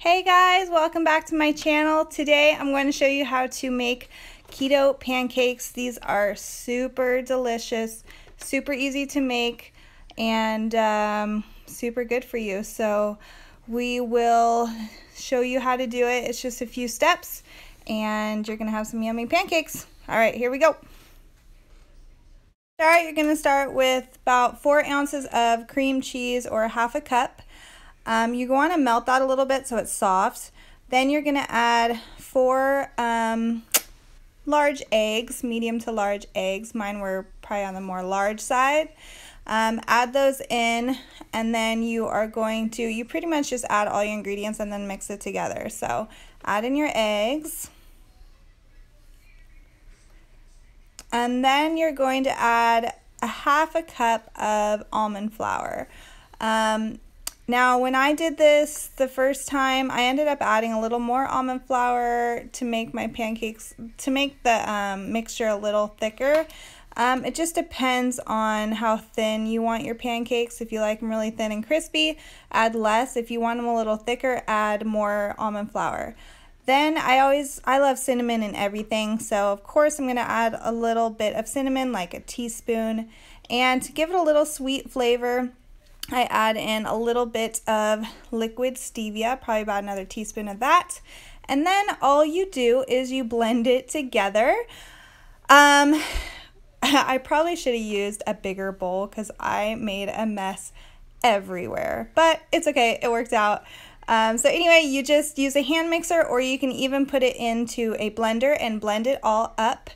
Hey guys, welcome back to my channel. Today I'm going to show you how to make keto pancakes. These are super delicious, super easy to make, and um, super good for you. So we will show you how to do it. It's just a few steps and you're going to have some yummy pancakes. All right, here we go. All right, you're going to start with about four ounces of cream cheese or half a cup. Um, you want to melt that a little bit so it's soft. Then you're going to add four um, large eggs, medium to large eggs. Mine were probably on the more large side. Um, add those in and then you are going to, you pretty much just add all your ingredients and then mix it together. So add in your eggs. And then you're going to add a half a cup of almond flour. Um, now, when I did this the first time, I ended up adding a little more almond flour to make my pancakes, to make the um, mixture a little thicker. Um, it just depends on how thin you want your pancakes. If you like them really thin and crispy, add less. If you want them a little thicker, add more almond flour. Then I always, I love cinnamon in everything. So of course I'm going to add a little bit of cinnamon, like a teaspoon. And to give it a little sweet flavor, I add in a little bit of liquid stevia, probably about another teaspoon of that. And then all you do is you blend it together. Um, I probably should have used a bigger bowl because I made a mess everywhere, but it's okay, it worked out. Um, so anyway, you just use a hand mixer or you can even put it into a blender and blend it all up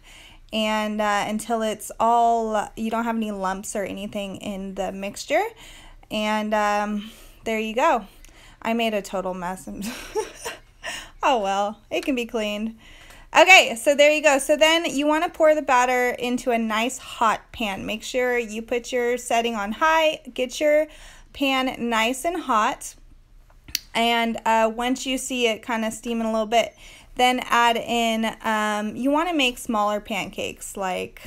and uh, until it's all, you don't have any lumps or anything in the mixture. And um, there you go. I made a total mess. oh well, it can be cleaned. Okay, so there you go. So then you want to pour the batter into a nice hot pan. Make sure you put your setting on high. Get your pan nice and hot. And uh, once you see it kind of steaming a little bit, then add in, um, you want to make smaller pancakes like,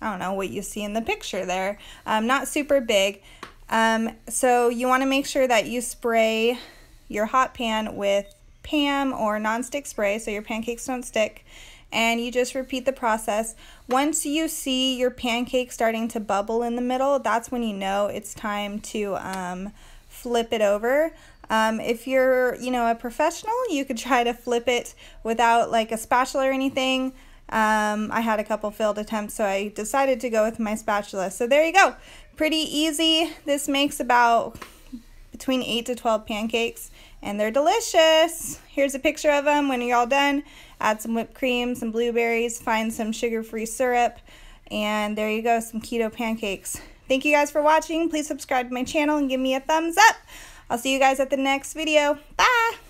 I don't know what you see in the picture there. Um, not super big. Um, so you want to make sure that you spray your hot pan with PAM or nonstick spray so your pancakes don't stick and you just repeat the process. Once you see your pancake starting to bubble in the middle, that's when you know it's time to um, flip it over. Um, if you're, you know, a professional, you could try to flip it without like a spatula or anything. Um, I had a couple failed attempts, so I decided to go with my spatula. So there you go. Pretty easy. This makes about between 8 to 12 pancakes, and they're delicious. Here's a picture of them when you're all done. Add some whipped cream, some blueberries, find some sugar-free syrup, and there you go, some keto pancakes. Thank you guys for watching. Please subscribe to my channel and give me a thumbs up. I'll see you guys at the next video. Bye!